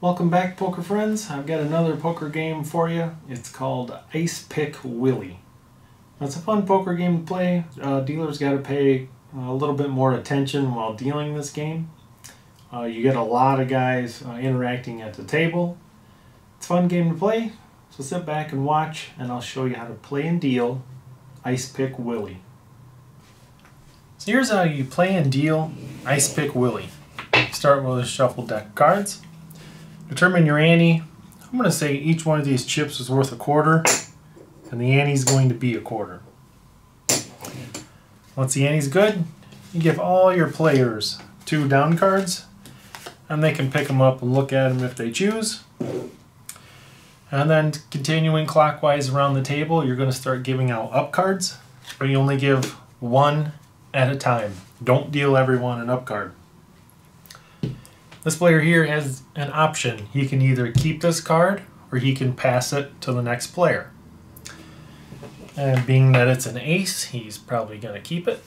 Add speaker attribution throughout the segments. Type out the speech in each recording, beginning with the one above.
Speaker 1: Welcome back, poker friends. I've got another poker game for you. It's called Ice Pick Willy. It's a fun poker game to play. Uh, dealers got to pay a little bit more attention while dealing this game. Uh, you get a lot of guys uh, interacting at the table. It's a fun game to play, so sit back and watch, and I'll show you how to play and deal Ice Pick Willy. So here's how you play and deal Ice Pick Willy. Start with a shuffle deck of cards. Determine your ante. I'm going to say each one of these chips is worth a quarter, and the ante is going to be a quarter. Once the ante's good, you give all your players two down cards, and they can pick them up and look at them if they choose. And then continuing clockwise around the table, you're going to start giving out up cards, but you only give one at a time. Don't deal everyone an up card. This player here has an option. He can either keep this card or he can pass it to the next player. And being that it's an ace, he's probably going to keep it.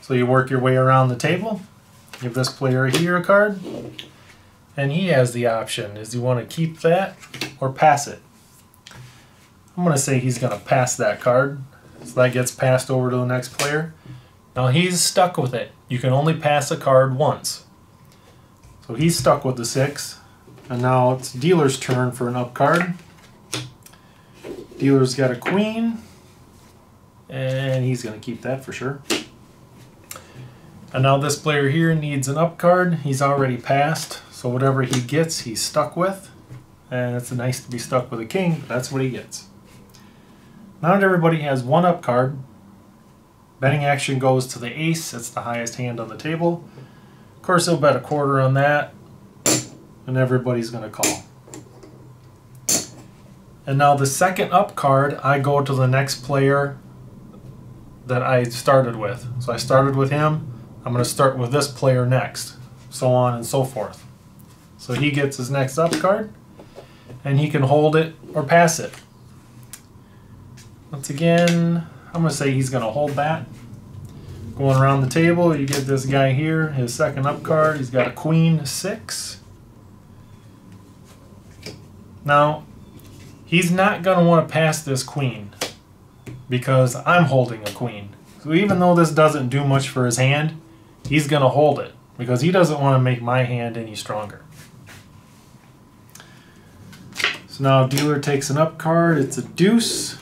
Speaker 1: So you work your way around the table. Give this player here a card. And he has the option. Is he want to keep that or pass it? I'm going to say he's going to pass that card. So that gets passed over to the next player. Now he's stuck with it. You can only pass a card once. So he's stuck with the six. And now it's dealer's turn for an up card. Dealer's got a queen. And he's going to keep that for sure. And now this player here needs an up card. He's already passed. So whatever he gets, he's stuck with. And it's nice to be stuck with a king. That's what he gets. Not everybody has one up card, betting action goes to the ace. It's the highest hand on the table. Course, he'll bet a quarter on that, and everybody's going to call. And now the second up card, I go to the next player that I started with. So I started with him. I'm going to start with this player next, so on and so forth. So he gets his next up card, and he can hold it or pass it. Once again, I'm going to say he's going to hold that. Going around the table, you get this guy here, his second up card. He's got a queen six. Now, he's not going to want to pass this queen because I'm holding a queen. So even though this doesn't do much for his hand, he's going to hold it because he doesn't want to make my hand any stronger. So now dealer takes an up card. It's a deuce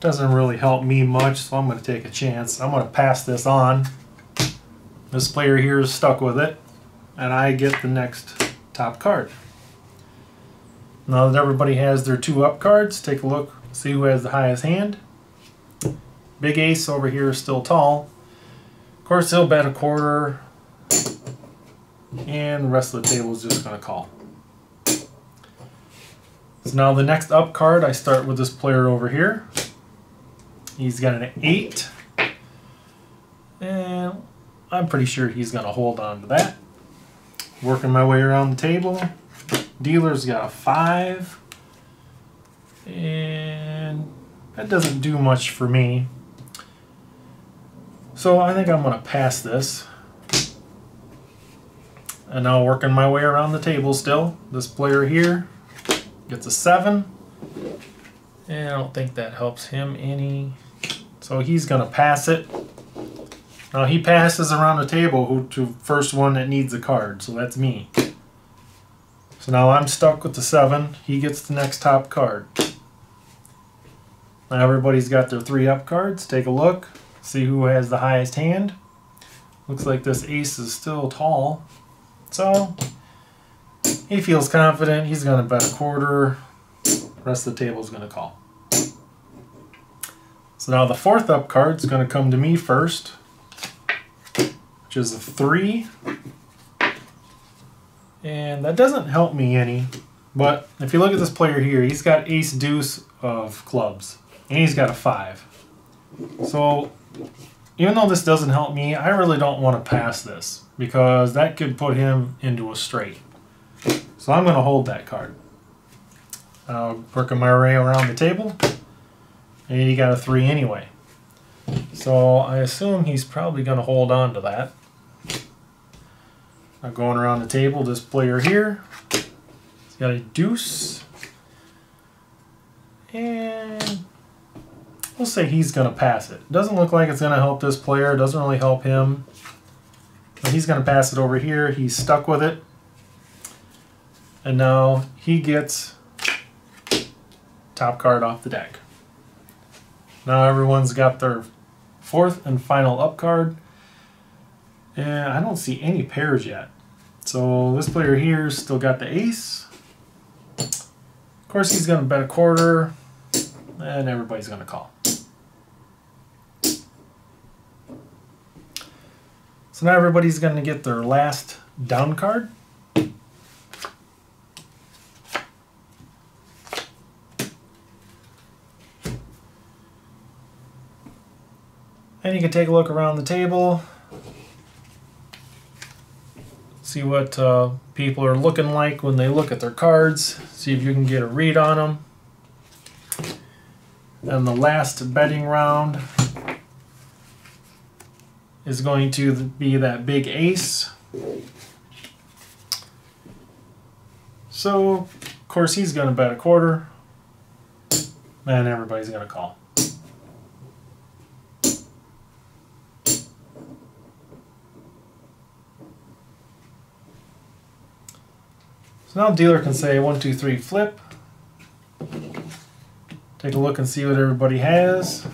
Speaker 1: doesn't really help me much, so I'm going to take a chance. I'm going to pass this on. This player here is stuck with it, and I get the next top card. Now that everybody has their two up cards, take a look, see who has the highest hand. Big ace over here is still tall. Of course, he'll bet a quarter, and the rest of the table is just going to call. So now the next up card, I start with this player over here. He's got an 8. And I'm pretty sure he's going to hold on to that. Working my way around the table. Dealer's got a 5. And that doesn't do much for me. So I think I'm going to pass this. And now working my way around the table still. This player here gets a 7. And I don't think that helps him any. So he's going to pass it. Now he passes around the table who to first one that needs a card, so that's me. So now I'm stuck with the 7. He gets the next top card. Now everybody's got their three up cards. Take a look. See who has the highest hand. Looks like this ace is still tall. So he feels confident. He's going to bet a quarter. Rest of the table is going to call. So now the fourth up card is going to come to me first, which is a 3. And that doesn't help me any, but if you look at this player here, he's got ace deuce of clubs, and he's got a 5. So even though this doesn't help me, I really don't want to pass this, because that could put him into a straight. So I'm going to hold that card. Uh, working my way around the table. And he got a 3 anyway. So I assume he's probably going to hold on to that. Now going around the table, this player here, he's got a deuce. And we'll say he's going to pass it. Doesn't look like it's going to help this player. Doesn't really help him. But he's going to pass it over here. He's stuck with it. And now he gets top card off the deck. Now everyone's got their fourth and final up card. And I don't see any pairs yet. So this player here still got the ace. Of course he's going to bet a quarter. And everybody's going to call. So now everybody's going to get their last down card. And you can take a look around the table, see what uh, people are looking like when they look at their cards, see if you can get a read on them. And the last betting round is going to be that big ace. So, of course, he's going to bet a quarter, and everybody's going to call. Now dealer can say one, two, three, flip. Take a look and see what everybody has.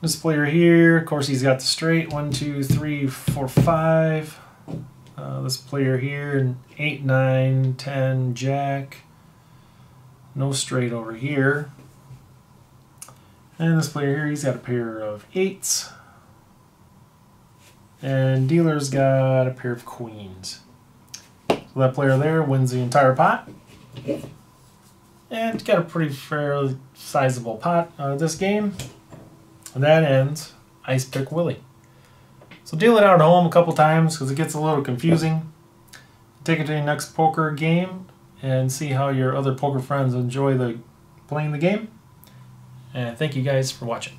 Speaker 1: This player here, of course, he's got the straight one, two, three, four, five. Uh, this player here, eight, nine, ten, jack. No straight over here. And this player here, he's got a pair of eights. And dealer's got a pair of queens. So that player there wins the entire pot. And got a pretty fairly sizable pot out of this game. And that ends Ice Pick Willy. So deal it out at home a couple times because it gets a little confusing. Take it to your next poker game and see how your other poker friends enjoy the playing the game. And thank you guys for watching.